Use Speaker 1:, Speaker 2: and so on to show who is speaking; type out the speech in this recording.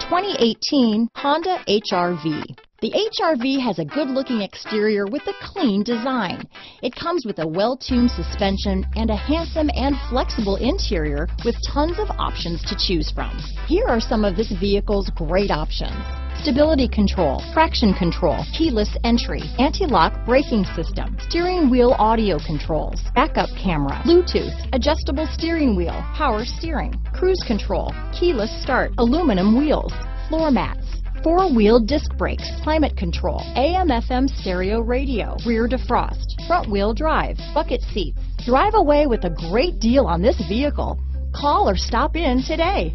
Speaker 1: 2018 Honda HRV. The HRV has a good-looking exterior with a clean design. It comes with a well-tuned suspension and a handsome and flexible interior with tons of options to choose from. Here are some of this vehicle's great options. Stability control, traction control, keyless entry, anti-lock braking system, steering wheel audio controls, backup camera, Bluetooth, adjustable steering wheel, power steering, cruise control, keyless start, aluminum wheels, floor mats, four-wheel disc brakes, climate control, AM FM stereo radio, rear defrost, front wheel drive, bucket seats. Drive away with a great deal on this vehicle. Call or stop in today.